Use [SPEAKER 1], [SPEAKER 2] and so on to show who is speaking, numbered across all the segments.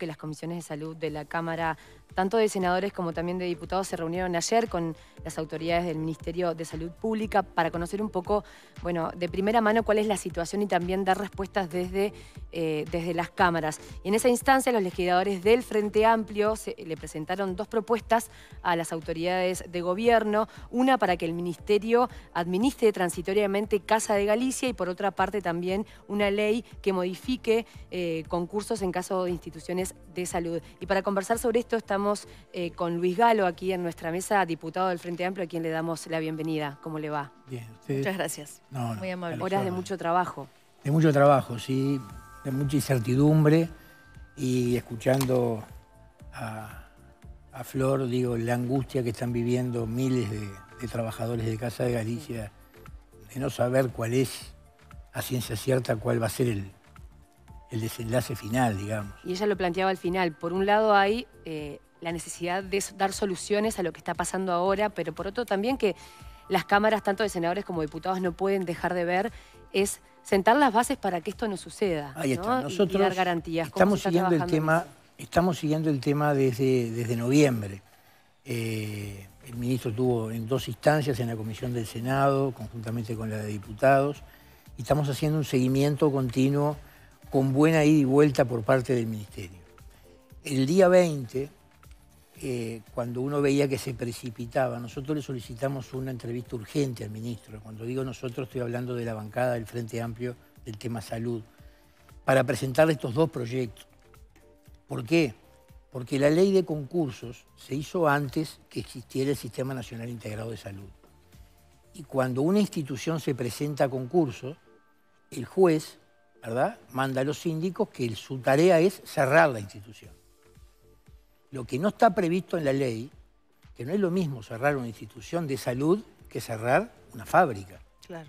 [SPEAKER 1] porque las comisiones de salud de la Cámara, tanto de senadores como también de diputados, se reunieron ayer con las autoridades del Ministerio de Salud Pública para conocer un poco, bueno, de primera mano cuál es la situación y también dar respuestas desde, eh, desde las cámaras. Y en esa instancia los legisladores del Frente Amplio le presentaron dos propuestas a las autoridades de gobierno, una para que el Ministerio administre transitoriamente Casa de Galicia y por otra parte también una ley que modifique eh, concursos en caso de instituciones de salud. Y para conversar sobre esto estamos eh, con Luis Galo aquí en nuestra mesa, diputado del Frente Amplio, a quien le damos la bienvenida. ¿Cómo le va?
[SPEAKER 2] Bien,
[SPEAKER 1] Muchas gracias.
[SPEAKER 2] Muy
[SPEAKER 1] amable. Horas de mucho trabajo.
[SPEAKER 2] De mucho trabajo, sí, de mucha incertidumbre y escuchando a, Flor, digo, la angustia que están viviendo miles de, de trabajadores de Casa de Galicia, de no saber cuál es a ciencia cierta cuál va a ser el, el desenlace final, digamos.
[SPEAKER 1] Y ella lo planteaba al final. Por un lado hay eh, la necesidad de dar soluciones a lo que está pasando ahora, pero por otro también que las cámaras, tanto de senadores como diputados, no pueden dejar de ver, es sentar las bases para que esto no suceda.
[SPEAKER 2] Ahí está.
[SPEAKER 1] Nosotros y dar garantías.
[SPEAKER 2] Estamos siguiendo el tema, estamos siguiendo el tema desde, desde noviembre. Eh, el ministro tuvo en dos instancias en la comisión del Senado, conjuntamente con la de diputados, y estamos haciendo un seguimiento continuo con buena ida y vuelta por parte del Ministerio. El día 20, eh, cuando uno veía que se precipitaba, nosotros le solicitamos una entrevista urgente al ministro. Cuando digo nosotros estoy hablando de la bancada del Frente Amplio del tema salud, para presentarle estos dos proyectos. ¿Por qué? Porque la ley de concursos se hizo antes que existiera el Sistema Nacional Integrado de Salud. Y cuando una institución se presenta a concurso, el juez ¿verdad? Manda a los síndicos que su tarea es cerrar la institución. Lo que no está previsto en la ley, que no es lo mismo cerrar una institución de salud que cerrar una fábrica.
[SPEAKER 1] Claro.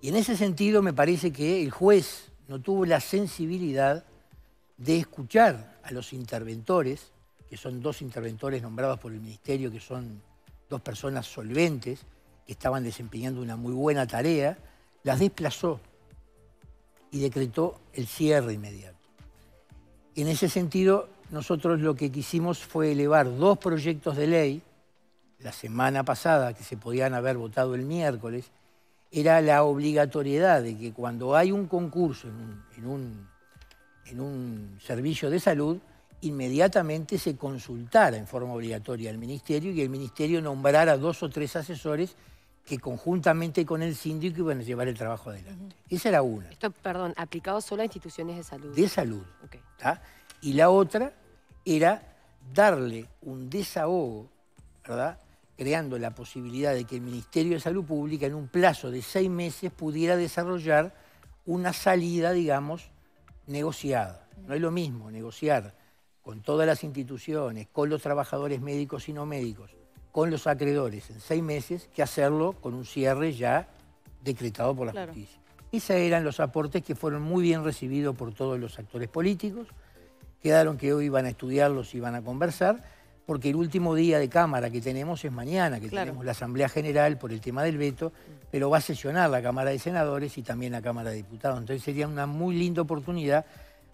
[SPEAKER 2] Y en ese sentido me parece que el juez no tuvo la sensibilidad de escuchar a los interventores, que son dos interventores nombrados por el Ministerio, que son dos personas solventes, que estaban desempeñando una muy buena tarea, las desplazó y decretó el cierre inmediato. En ese sentido, nosotros lo que quisimos fue elevar dos proyectos de ley, la semana pasada, que se podían haber votado el miércoles, era la obligatoriedad de que cuando hay un concurso en un, en un, servicio de salud, inmediatamente se consultara en forma obligatoria al Ministerio y el Ministerio nombrara dos o tres asesores que conjuntamente con el síndico iban a llevar el trabajo adelante. Esa era una.
[SPEAKER 1] Esto, perdón, aplicado solo a instituciones de salud.
[SPEAKER 2] De salud. Y la otra era darle un desahogo, ¿verdad? creando la posibilidad de que el Ministerio de Salud Pública en un plazo de seis meses pudiera desarrollar una salida, digamos, negociada. No es lo mismo negociar con todas las instituciones, con los trabajadores médicos y no médicos, con los acreedores en seis meses que hacerlo con un cierre ya decretado por la justicia. Esos eran los aportes que fueron muy bien recibidos por todos los actores políticos. Quedaron que hoy iban a estudiarlos y van a conversar, porque el último día de Cámara que tenemos es mañana, que tenemos la Asamblea General por el tema del veto, pero va a sesionar la Cámara de Senadores y también la Cámara de Diputados. Entonces sería una muy linda oportunidad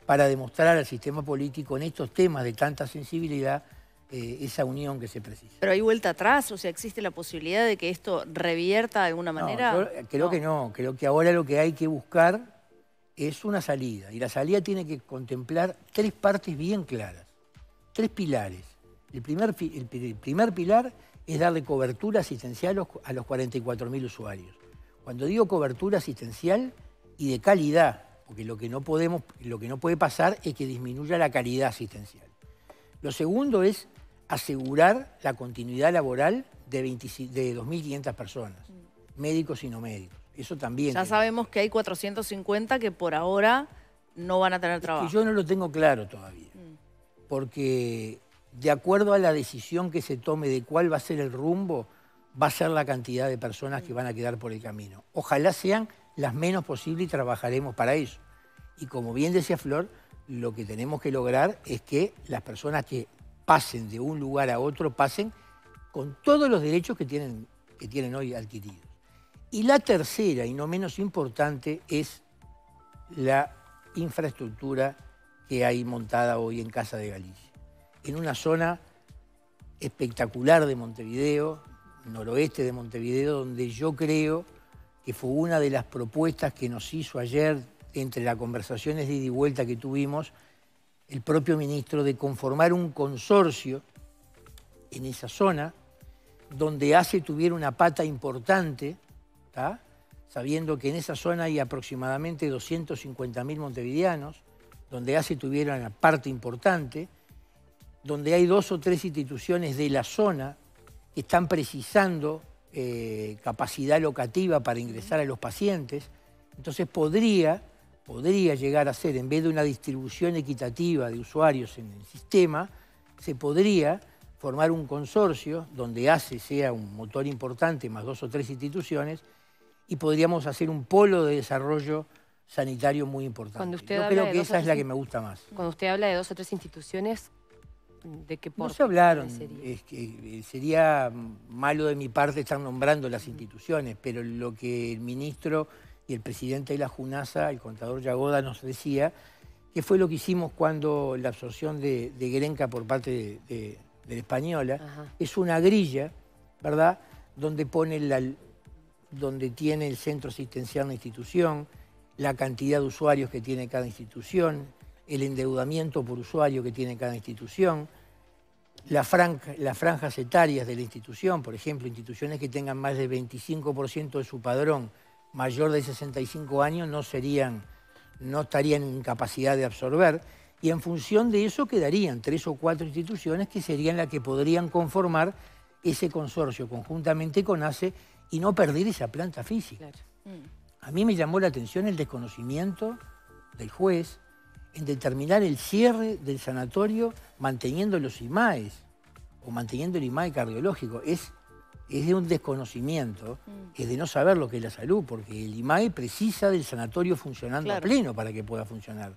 [SPEAKER 2] para demostrar al sistema político en estos temas de tanta sensibilidad eh, esa unión que se precisa.
[SPEAKER 1] ¿Pero hay vuelta atrás? O sea, ¿existe la posibilidad de que esto revierta de alguna manera?
[SPEAKER 2] creo que no. Creo que ahora lo que hay que buscar es una salida. Y la salida tiene que contemplar tres partes bien claras. Tres pilares. El primer, el primer pilar es darle cobertura asistencial a los 44.000 usuarios. Cuando digo cobertura asistencial y de calidad, porque lo que no podemos, lo que no puede pasar es que disminuya la calidad asistencial. Lo segundo es asegurar la continuidad laboral de, de 2.500 personas, médicos y no médicos. Eso también.
[SPEAKER 1] Ya sabemos que hay 450 que por ahora no van a tener trabajo.
[SPEAKER 2] yo no lo tengo claro todavía, mm. porque de acuerdo a la decisión que se tome de cuál va a ser el rumbo, va a ser la cantidad de personas que van a quedar por el camino. Ojalá sean las menos posibles y trabajaremos para eso. Y como bien decía Flor, lo que tenemos que lograr es que las personas que pasen de un lugar a otro, pasen con todos los derechos que tienen, que tienen hoy adquiridos. Y la tercera, y no menos importante, es la infraestructura que hay montada hoy en Casa de Galicia. En una zona espectacular de Montevideo, noroeste de Montevideo, donde yo creo que fue una de las propuestas que nos hizo ayer, entre las conversaciones de ida y vuelta que tuvimos, el propio ministro de conformar un consorcio en esa zona, donde ACE tuviera una pata importante, sabiendo que en esa zona hay aproximadamente 250.000 montevideanos, donde ACE tuviera una parte importante, donde hay dos o tres instituciones de la zona que están precisando eh, capacidad locativa para ingresar a los pacientes. Entonces podría, podría llegar a ser, en vez de una distribución equitativa de usuarios en el sistema, se podría formar un consorcio donde ACE sea un motor importante, más dos o tres instituciones, y podríamos hacer un polo de desarrollo sanitario muy importante. Yo creo que esa es la que me gusta más.
[SPEAKER 1] Cuando usted habla de dos o tres instituciones, ¿De qué
[SPEAKER 2] No se hablaron. Es que eh, sería malo de mi parte estar nombrando las instituciones, pero lo que el ministro y el presidente de la JUNASA, el contador Yagoda, nos decía, que fue lo que hicimos cuando la absorción de, Grenca por parte de, la española, es una grilla, ¿verdad?, donde pone la, donde tiene el centro asistencial la institución, la cantidad de usuarios que tiene cada institución, el endeudamiento por usuario que tiene cada institución, las franjas etarias de la institución, por ejemplo, instituciones que tengan más del 25% de su padrón mayor de 65 años no, serían, no estarían en capacidad de absorber, y en función de eso quedarían tres o cuatro instituciones que serían las que podrían conformar ese consorcio conjuntamente con ACE y no perder esa planta física. A mí me llamó la atención el desconocimiento del juez, en determinar el cierre del sanatorio manteniendo los IMAES o manteniendo el IMAE cardiológico. Es, es de un desconocimiento, mm. es de no saber lo que es la salud, porque el IMAE precisa del sanatorio funcionando a pleno para que pueda funcionar.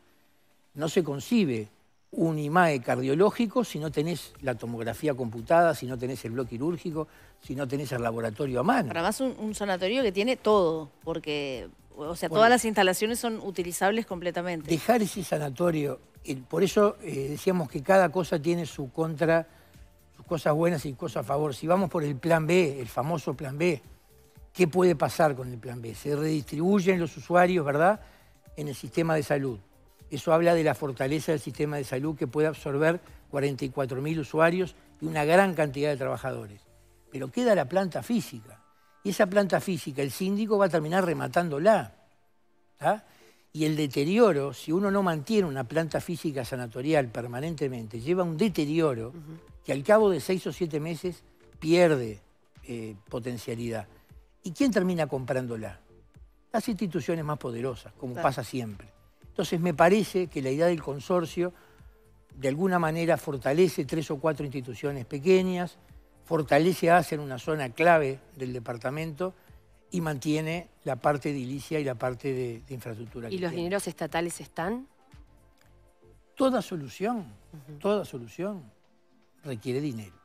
[SPEAKER 2] No se concibe un IMAE cardiológico si no tenés la tomografía computada, si no tenés el bloque quirúrgico, si no tenés el laboratorio a mano.
[SPEAKER 3] Además un, un sanatorio que tiene todo, porque o sea, todas las instalaciones son utilizables completamente.
[SPEAKER 2] Dejar ese sanatorio, por eso eh, decíamos que cada cosa tiene su contra, cosas buenas y cosas a favor. Si vamos por el plan B, el famoso plan B, ¿qué puede pasar con el plan B? Se redistribuyen los usuarios, ¿verdad?, en el sistema de salud. Eso habla de la fortaleza del sistema de salud que puede absorber 44.000 usuarios y una gran cantidad de trabajadores. Pero queda la planta física. Y esa planta física, el síndico va a terminar rematándola. Y el deterioro, si uno no mantiene una planta física sanatorial permanentemente, lleva un deterioro que al cabo de seis o siete meses pierde eh, potencialidad. ¿Y quién termina comprándola? Las instituciones más poderosas, como pasa siempre. Entonces me parece que la idea del consorcio de alguna manera fortalece tres o cuatro instituciones pequeñas, fortalece a en una zona clave del departamento y mantiene la parte edilicia y la parte de, infraestructura.
[SPEAKER 1] ¿Y los dineros estatales están?
[SPEAKER 2] Toda solución, toda solución requiere dinero.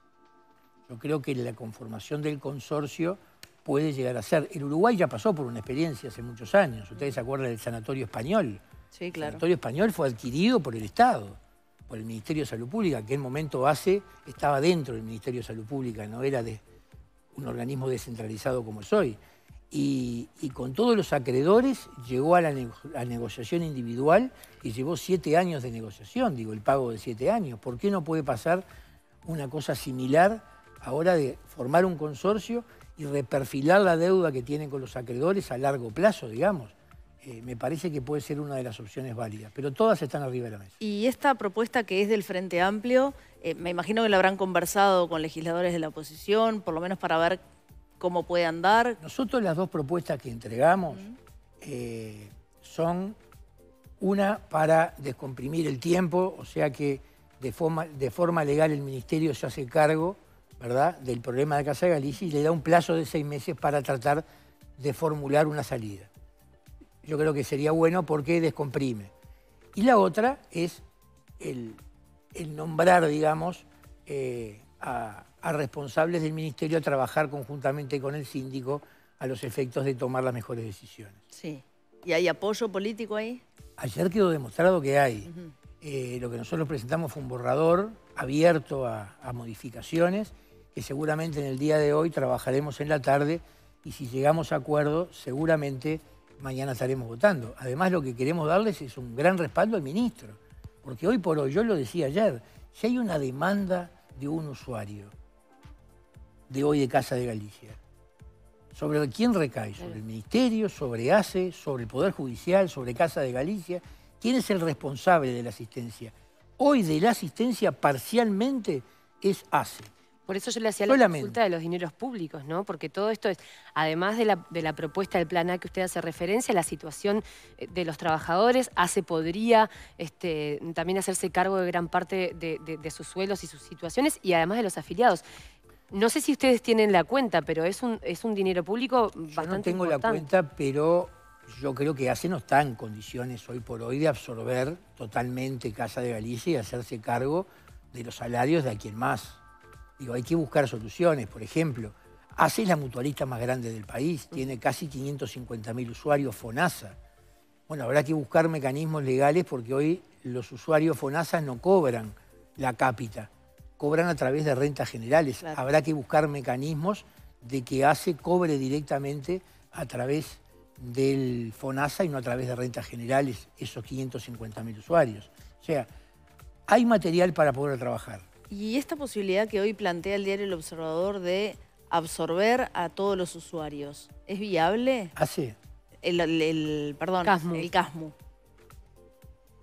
[SPEAKER 2] Yo creo que la conformación del consorcio puede llegar a ser. El Uruguay ya pasó por una experiencia hace muchos años. Ustedes se acuerdan del Sanatorio Español.
[SPEAKER 3] Sí, claro.
[SPEAKER 2] El Sanatorio Español fue adquirido por el Estado por el Ministerio de Salud Pública, que en momento hace estaba dentro del Ministerio de Salud Pública, no era de un organismo descentralizado como soy. Y, con todos los acreedores llegó a la, negociación individual y llevó siete años de negociación, digo, el pago de siete años. ¿Por qué no puede pasar una cosa similar ahora de formar un consorcio y reperfilar la deuda que tienen con los acreedores a largo plazo, digamos? Eh, me parece que puede ser una de las opciones válidas, pero todas están arriba de la mesa.
[SPEAKER 3] Y esta propuesta que es del Frente Amplio, eh, me imagino que la habrán conversado con legisladores de la oposición, por lo menos para ver cómo puede andar.
[SPEAKER 2] Nosotros las dos propuestas que entregamos eh, son una para descomprimir el tiempo, o sea que de forma, de forma legal el Ministerio se hace cargo ¿verdad? del problema de Casa de Galicia y le da un plazo de seis meses para tratar de formular una salida yo creo que sería bueno porque descomprime. Y la otra es el, nombrar, digamos, eh, a, responsables del ministerio a trabajar conjuntamente con el síndico a los efectos de tomar las mejores decisiones.
[SPEAKER 3] Sí. ¿Y hay apoyo político ahí?
[SPEAKER 2] Ayer quedó demostrado que hay. Eh, lo que nosotros presentamos fue un borrador abierto a, modificaciones que seguramente en el día de hoy trabajaremos en la tarde y si llegamos a acuerdo seguramente mañana estaremos votando. Además lo que queremos darles es un gran respaldo al ministro, porque hoy por hoy, yo lo decía ayer, si hay una demanda de un usuario de hoy de Casa de Galicia, ¿sobre quién recae? ¿Sobre el Ministerio, sobre ACE, sobre el Poder Judicial, sobre Casa de Galicia? ¿Quién es el responsable de la asistencia? Hoy de la asistencia parcialmente es ACE.
[SPEAKER 1] Por eso yo le hacía la consulta de los dineros públicos, ¿no? Porque todo esto es, además de la, propuesta del plan A que usted hace referencia, la situación eh, de los trabajadores, ACE podría este, también hacerse cargo de gran parte de, sus suelos y sus situaciones, y además de los afiliados. No sé si ustedes tienen la cuenta, pero es un, es un dinero público bastante Yo
[SPEAKER 2] no tengo la cuenta, pero yo creo que ACE no está en condiciones hoy por hoy de absorber totalmente Casa de Galicia y hacerse cargo de los salarios de a quien más. Digo, hay que buscar soluciones. Por ejemplo, ACE es la mutualista más grande del país, tiene casi 550.000 usuarios FONASA. Bueno, habrá que buscar mecanismos legales porque hoy los usuarios FONASA no cobran la cápita, cobran a través de rentas generales. Habrá que buscar mecanismos de que ACE cobre directamente a través del FONASA y no a través de rentas generales esos 550.000 usuarios. O sea, hay material para poder trabajar.
[SPEAKER 3] ¿Y esta posibilidad que hoy plantea el diario El Observador de absorber a todos los usuarios, ¿es viable?
[SPEAKER 2] Así.
[SPEAKER 3] El, el, perdón, el CASMU.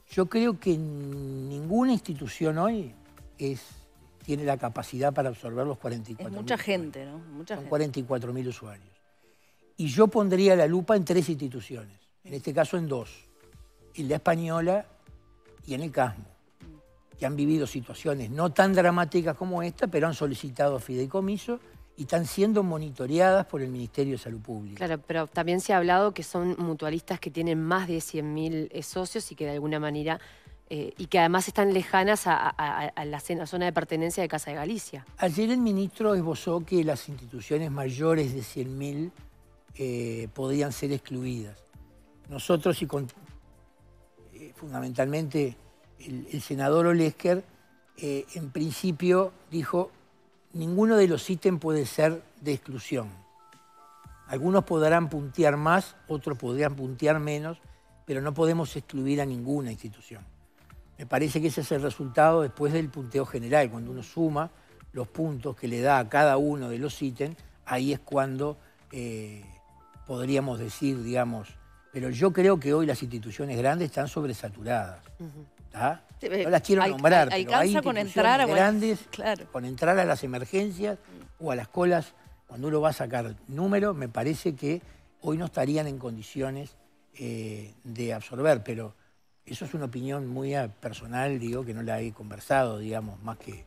[SPEAKER 2] Yo creo que ninguna institución hoy es, tiene la capacidad para absorber los 44.000
[SPEAKER 3] Es mucha gente, ¿no? Mucha
[SPEAKER 2] Son 44.000 usuarios. Y yo pondría la lupa en tres instituciones, en este caso en dos, en la española y en el CASMO, que han vivido situaciones no tan dramáticas como esta, pero han solicitado fideicomiso y están siendo monitoreadas por el Ministerio de Salud Pública.
[SPEAKER 1] Claro, pero también se ha hablado que son mutualistas que tienen más de 100.000 eh, socios y que de alguna manera, eh, y que además están lejanas a, la zona de pertenencia de Casa de Galicia.
[SPEAKER 2] Ayer el ministro esbozó que las instituciones mayores de 100.000 eh, podían ser excluidas. Nosotros y con, eh, fundamentalmente el, senador Olesker, eh, en principio dijo, ninguno de los ítems puede ser de exclusión. Algunos podrán puntear más, otros podrán puntear menos, pero no podemos excluir a ninguna institución. Me parece que ese es el resultado después del punteo general. Cuando uno suma los puntos que le da a cada uno de los ítems, ahí es cuando podríamos decir, digamos, pero yo creo que hoy las instituciones grandes están sobresaturadas. No las quiero nombrar, pero hay con entrar a, grandes, con entrar a las emergencias o a las colas, cuando uno va a sacar números, me parece que hoy no estarían en condiciones eh, de absorber, pero eso es una opinión muy personal, digo, que no la he conversado, digamos, más que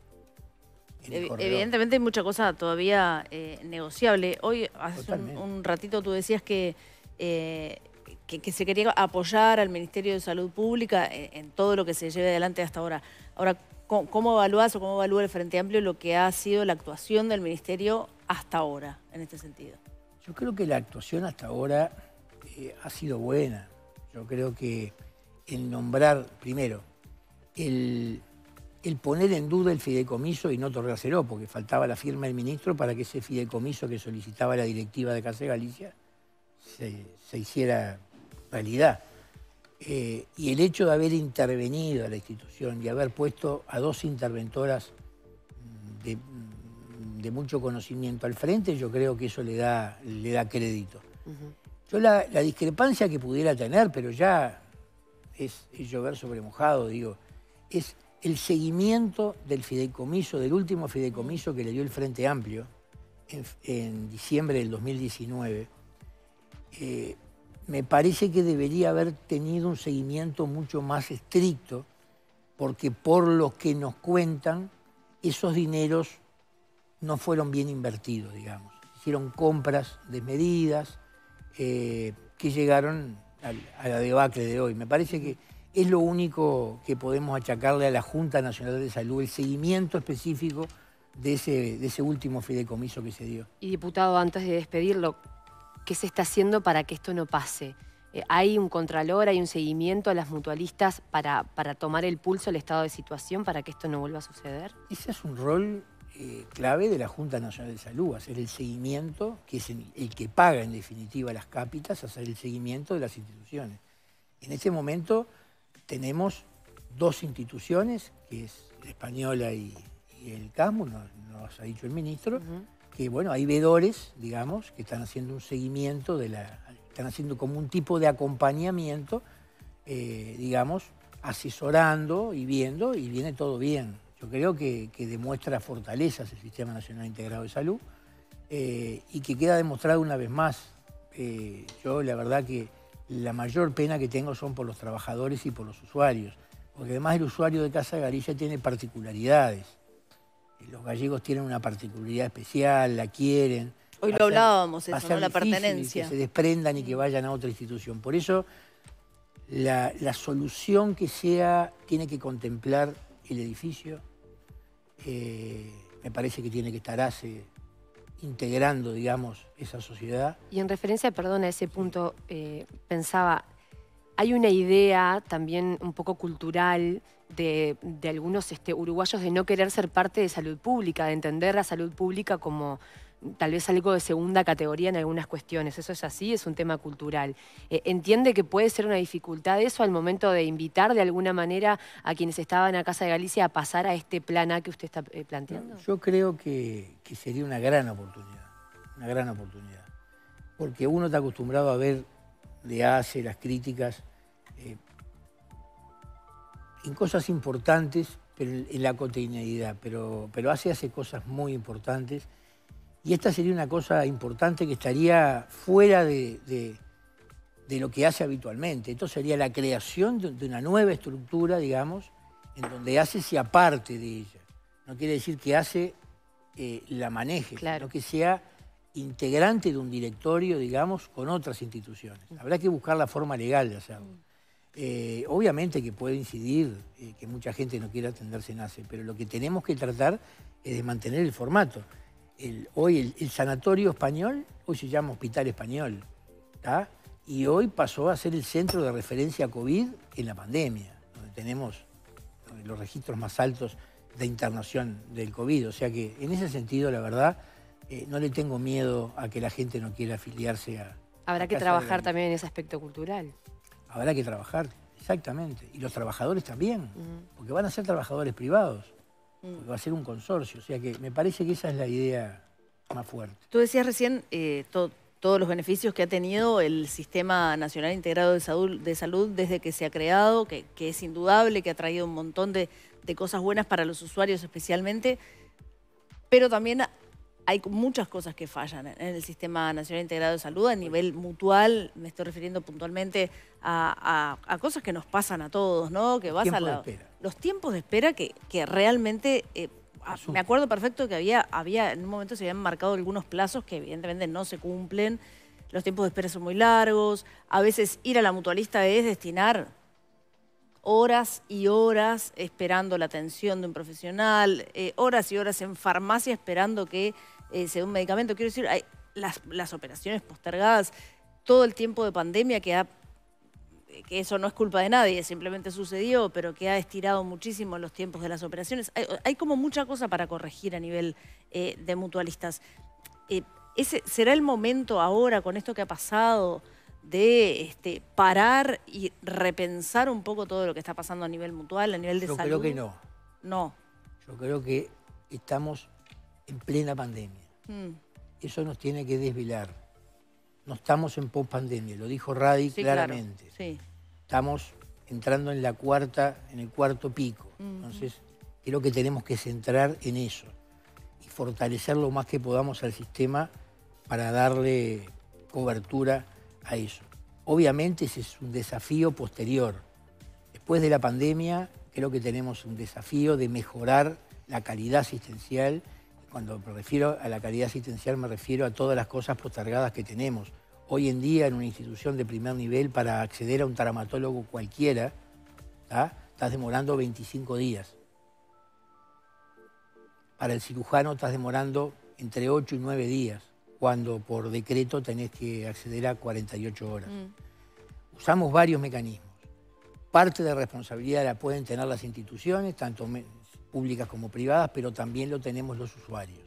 [SPEAKER 3] Evidentemente hay mucha cosa todavía eh, negociable. Hoy, hace un, ratito tú decías que, eh, que, se quería apoyar al Ministerio de Salud Pública en, todo lo que se lleve adelante hasta ahora. Ahora, ¿cómo, evalúas o cómo evalúa el Frente Amplio lo que ha sido la actuación del Ministerio hasta ahora en este sentido?
[SPEAKER 2] Yo creo que la actuación hasta ahora eh, ha sido buena. Yo creo que el nombrar, primero, el, el poner en duda el fideicomiso y no otorgárselo, porque faltaba la firma del ministro para que ese fideicomiso que solicitaba la directiva de Casa de Galicia se, hiciera realidad. Eh, y el hecho de haber intervenido a la institución y haber puesto a dos interventoras de, mucho conocimiento al frente, yo creo que eso le da, le da crédito. Yo la, discrepancia que pudiera tener, pero ya es, es llover sobre mojado, digo, es el seguimiento del fideicomiso, del último fideicomiso que le dio el Frente Amplio en, diciembre del 2019, eh, me parece que debería haber tenido un seguimiento mucho más estricto, porque por lo que nos cuentan, esos dineros no fueron bien invertidos, digamos. Hicieron compras desmedidas eh, que llegaron a la debacle de hoy. Me parece que es lo único que podemos achacarle a la Junta Nacional de Salud, el seguimiento específico de ese, de ese último fideicomiso que se dio.
[SPEAKER 1] Y diputado, antes de despedirlo, ¿qué se está haciendo para que esto no pase? Eh, ¿Hay un contralor, hay un seguimiento a las mutualistas para, para tomar el pulso, el estado de situación, para que esto no vuelva a suceder?
[SPEAKER 2] Ese es un rol eh, clave de la Junta Nacional de Salud, hacer el seguimiento, que es el, que paga en definitiva las cápitas, hacer el seguimiento de las instituciones. En este momento tenemos dos instituciones, que es la española y, el CASMU, nos, ha dicho el ministro, que bueno, hay vedores, digamos, que están haciendo un seguimiento de la. están haciendo como un tipo de acompañamiento, eh, digamos, asesorando y viendo, y viene todo bien. Yo creo que, demuestra fortalezas el Sistema Nacional Integrado de Salud eh, y que queda demostrado una vez más. Eh, yo la verdad que la mayor pena que tengo son por los trabajadores y por los usuarios, porque además el usuario de Casa de Garilla tiene particularidades los gallegos tienen una particularidad especial, la quieren.
[SPEAKER 3] Hoy lo hablábamos, eso, ¿no? la pertenencia.
[SPEAKER 2] Que se desprendan y que vayan a otra institución. Por eso la, solución que sea tiene que contemplar el edificio. Eh, me parece que tiene que estar hace integrando, digamos, esa sociedad.
[SPEAKER 1] Y en referencia, perdón, a ese punto, eh, pensaba, hay una idea también un poco cultural de, algunos este, uruguayos de no querer ser parte de salud pública, de entender la salud pública como tal vez algo de segunda categoría en algunas cuestiones. ¿Eso es así? Es un tema cultural. Eh, ¿Entiende que puede ser una dificultad eso al momento de invitar de alguna manera a quienes estaban a Casa de Galicia a pasar a este plan A que usted está eh, planteando?
[SPEAKER 2] Yo creo que, sería una gran oportunidad, una gran oportunidad. Porque uno está acostumbrado a ver de hace las críticas eh, en cosas importantes pero en la cotidianidad, pero, pero hace, hace cosas muy importantes. Y esta sería una cosa importante que estaría fuera de, lo que hace habitualmente. Esto sería la creación de, una nueva estructura, digamos, en donde hace se aparte de ella. No quiere decir que hace eh, la maneje, sino que sea integrante de un directorio, digamos, con otras instituciones. Habrá que buscar la forma legal de hacerlo. Eh, obviamente que puede incidir eh, que mucha gente no quiera atenderse en ACE, pero lo que tenemos que tratar es de mantener el formato. Hoy el, sanatorio español, hoy se llama Hospital Español, y hoy pasó a ser el centro de referencia COVID en la pandemia, donde tenemos los registros más altos de internación del COVID. O sea que en ese sentido, la verdad, eh, no le tengo miedo a que la gente no quiera afiliarse a...
[SPEAKER 1] Habrá que trabajar también en ese aspecto cultural.
[SPEAKER 2] Habrá que trabajar, exactamente. Y los trabajadores también, porque van a ser trabajadores privados, va a ser un consorcio. O sea que me parece que esa es la idea más fuerte.
[SPEAKER 3] Tú decías recién eh, todos los beneficios que ha tenido el Sistema Nacional Integrado de Salud, desde que se ha creado, que, es indudable, que ha traído un montón de, de cosas buenas para los usuarios especialmente, pero también hay muchas cosas que fallan en el Sistema Nacional Integrado de Salud a nivel mutual. Me estoy refiriendo puntualmente a, cosas que nos pasan a todos, ¿no? Que vas a los tiempos de espera que, realmente... Eh, me acuerdo perfecto que había, había, en un momento se habían marcado algunos plazos que evidentemente no se cumplen. Los tiempos de espera son muy largos. A veces ir a la mutualista es destinar horas y horas esperando la atención de un profesional, eh, horas y horas en farmacia esperando que eh, un medicamento. Quiero decir, hay las, operaciones postergadas, todo el tiempo de pandemia que ha que eso no es culpa de nadie, simplemente sucedió, pero que ha estirado muchísimo los tiempos de las operaciones. Hay, como mucha cosa para corregir a nivel eh, de mutualistas. Eh, ese, ¿Será el momento ahora, con esto que ha pasado, de este, parar y repensar un poco todo lo que está pasando a nivel mutual, a nivel de salud?
[SPEAKER 2] Yo creo que no.
[SPEAKER 3] No.
[SPEAKER 2] Yo creo que estamos en plena pandemia. Mm. Eso nos tiene que desvelar. No estamos en post-pandemia, lo dijo Radi claramente. Estamos entrando en la cuarta, en el cuarto pico. Entonces, creo que tenemos que centrar en eso y fortalecer lo más que podamos al sistema para darle cobertura a eso. Obviamente ese es un desafío posterior. Después de la pandemia, creo que tenemos un desafío de mejorar la calidad asistencial cuando me refiero a la calidad asistencial me refiero a todas las cosas postergadas que tenemos. Hoy en día en una institución de primer nivel para acceder a un traumatólogo cualquiera, estás demorando 25 días. Para el cirujano estás demorando entre 8 y 9 días, cuando por decreto tenés que acceder a 48 horas. Mm. usamos varios mecanismos. Parte de responsabilidad la pueden tener las instituciones, tanto públicas como privadas, pero también lo tenemos los usuarios,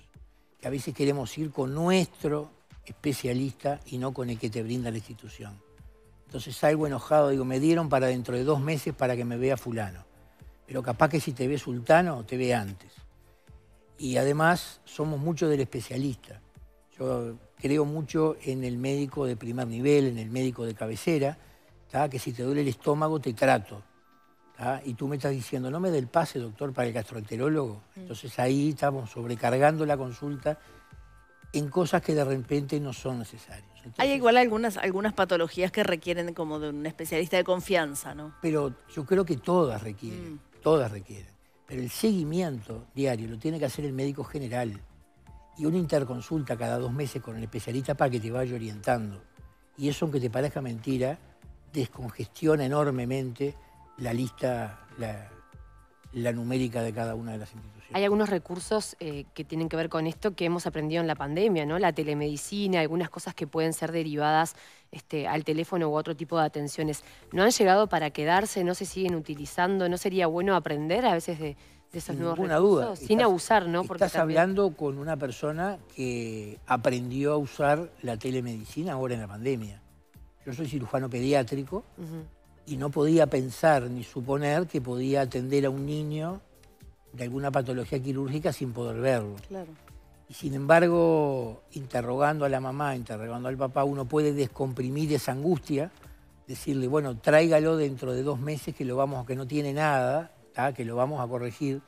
[SPEAKER 2] que a veces queremos ir con nuestro especialista y no con el que te brinda la institución. Entonces salgo enojado, digo, me dieron para dentro de dos meses para que me vea fulano. Pero capaz que si te ve sultano, te ve antes. Y además somos mucho del especialista. Yo creo mucho en el médico de primer nivel, en el médico de cabecera, que si te duele el estómago te trato. Y tú me estás diciendo, no me dé el pase, doctor, para el gastroenterólogo. Mm. Entonces ahí estamos sobrecargando la consulta en cosas que de repente no son necesarias.
[SPEAKER 3] Hay igual algunas, algunas patologías que requieren como de un especialista de confianza, ¿no?
[SPEAKER 2] Pero yo creo que todas requieren, mm. todas requieren. Pero el seguimiento diario lo tiene que hacer el médico general. Y una interconsulta cada dos meses con el especialista para que te vaya orientando. Y eso, aunque te parezca mentira, descongestiona enormemente la lista, la numérica de cada una de las instituciones.
[SPEAKER 1] Hay algunos recursos eh, que tienen que ver con esto que hemos aprendido en la pandemia, ¿no? La telemedicina, algunas cosas que pueden ser derivadas este, al teléfono u otro tipo de atenciones. ¿No han llegado para quedarse? ¿No se siguen utilizando? ¿No sería bueno aprender a veces de, esos nuevos recursos? duda. Sin abusar, ¿no?
[SPEAKER 2] Porque estás hablando con una persona que aprendió a usar la telemedicina ahora en la pandemia. Yo soy cirujano pediátrico y no podía pensar ni suponer que podía atender a un niño de alguna patología quirúrgica sin poder verlo. Y sin embargo, interrogando a la mamá, interrogando al papá, uno puede descomprimir esa angustia, decirle, bueno, tráigalo dentro de dos meses que lo vamos, que no tiene nada, que lo vamos a corregir.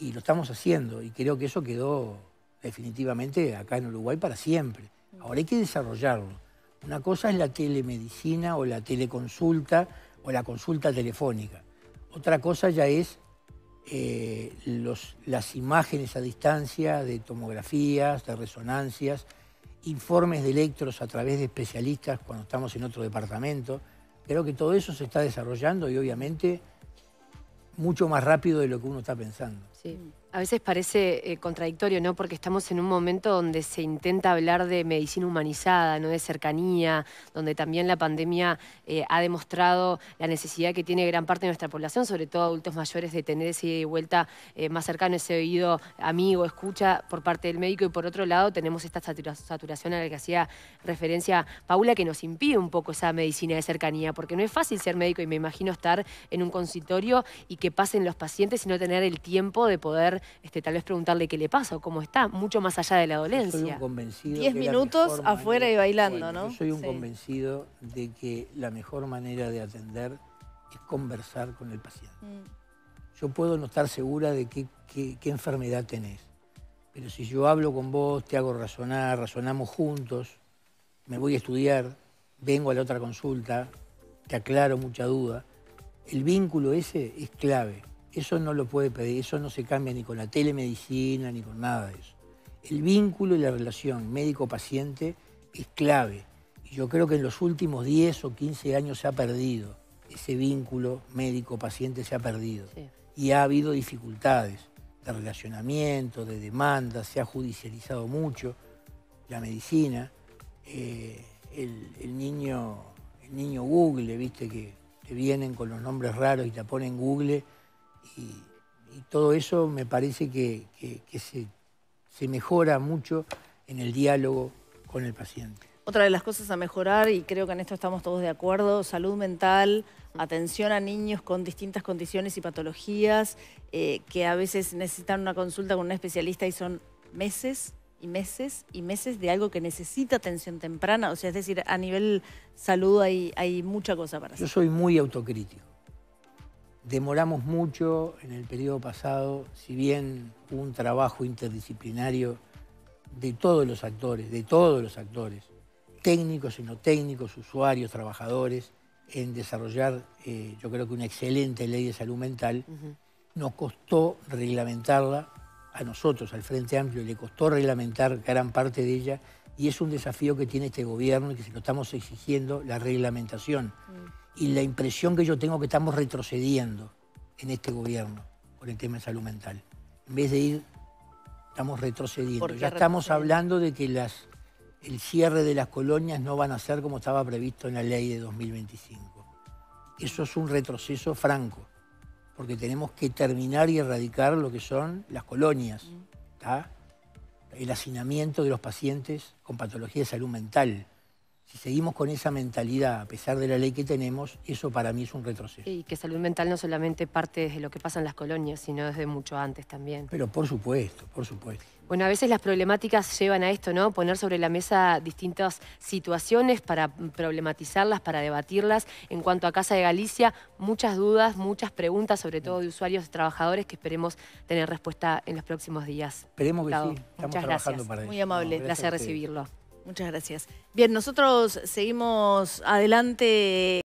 [SPEAKER 2] Y lo estamos haciendo. Y creo que eso quedó definitivamente acá en Uruguay para siempre. Ahora hay que desarrollarlo. Una cosa es la telemedicina o la teleconsulta o la consulta telefónica. Otra cosa ya es eh, las imágenes a distancia de tomografías, de resonancias, informes de electros a través de especialistas cuando estamos en otro departamento. Creo que todo eso se está desarrollando y obviamente mucho más rápido de lo que uno está pensando.
[SPEAKER 1] Sí. A veces parece eh, contradictorio, ¿no? Porque estamos en un momento donde se intenta hablar de medicina humanizada, ¿no? De cercanía, donde también la pandemia eh, ha demostrado la necesidad que tiene gran parte de nuestra población, sobre todo adultos mayores, de tener ese vuelta eh, más cercano, ese oído amigo, escucha por parte del médico. Y por otro lado, tenemos esta saturación a la que hacía referencia Paula, que nos impide un poco esa medicina de cercanía, porque no es fácil ser médico y me imagino estar en un consultorio y que pasen los pacientes y no tener el tiempo de poder este, tal vez preguntarle qué le pasa o cómo está, mucho más allá de la dolencia.
[SPEAKER 2] soy un convencido
[SPEAKER 3] Diez minutos afuera y bailando, ¿no?
[SPEAKER 2] Yo soy un convencido de que la mejor manera de atender es conversar con el paciente. Mm. Yo puedo no estar segura de qué, qué enfermedad tenés, pero si yo hablo con vos, te hago razonar, razonamos juntos, me voy a estudiar, vengo a la otra consulta, te aclaro mucha duda, el vínculo ese es clave. Eso no lo puede pedir, eso no se cambia ni con la telemedicina ni con nada de eso. El vínculo y la relación médico-paciente es clave. Y yo creo que en los últimos 10 o 15 años se ha perdido. Ese vínculo médico-paciente se ha perdido. Y ha habido dificultades de relacionamiento, de demanda, se ha judicializado mucho la medicina. Eh, el, niño, el niño Google, viste que te vienen con los nombres raros y te ponen Google y, todo eso me parece que, se, mejora mucho en el diálogo con el paciente.
[SPEAKER 3] Otra de las cosas a mejorar, y creo que en esto estamos todos de acuerdo, salud mental, atención a niños con distintas condiciones y patologías, eh, que a veces necesitan una consulta con un especialista y son meses y meses y meses de algo que necesita atención temprana. O sea, es decir, a nivel salud hay, hay mucha cosa para hacer.
[SPEAKER 2] Yo soy muy autocrítico. Demoramos mucho en el periodo pasado, si bien hubo un trabajo interdisciplinario de todos los actores, de todos los actores, técnicos y no técnicos, usuarios, trabajadores, en desarrollar, eh, yo creo que una excelente ley de salud mental, nos costó reglamentarla a nosotros, al Frente Amplio, le costó reglamentar gran parte de ella y es un desafío que tiene este gobierno y que se lo estamos exigiendo, la reglamentación. Y la impresión que yo tengo que estamos retrocediendo en este gobierno por el tema de salud mental. En vez de ir, estamos retrocediendo. Ya estamos hablando de que las el cierre de las colonias no van a ser como estaba previsto en la ley de 2025. Eso es un retroceso franco, porque tenemos que terminar y erradicar lo que son las colonias, el hacinamiento de los pacientes con patología de salud mental si seguimos con esa mentalidad, a pesar de la ley que tenemos, eso para mí es un retroceso.
[SPEAKER 1] Y que salud mental no solamente parte desde lo que pasa en las colonias, sino desde mucho antes también.
[SPEAKER 2] Pero por supuesto, por supuesto.
[SPEAKER 1] Bueno, a veces las problemáticas llevan a esto, ¿no? Poner sobre la mesa distintas situaciones para problematizarlas, para debatirlas. En cuanto a Casa de Galicia, muchas dudas, muchas preguntas, sobre todo de usuarios y trabajadores, que esperemos tener respuesta en los próximos días.
[SPEAKER 2] Esperemos que sí. Estamos Muchas trabajando
[SPEAKER 1] gracias.
[SPEAKER 2] para
[SPEAKER 3] Muy amable.
[SPEAKER 1] Gracias recibirlo.
[SPEAKER 3] Muchas gracias. Bien, nosotros seguimos adelante.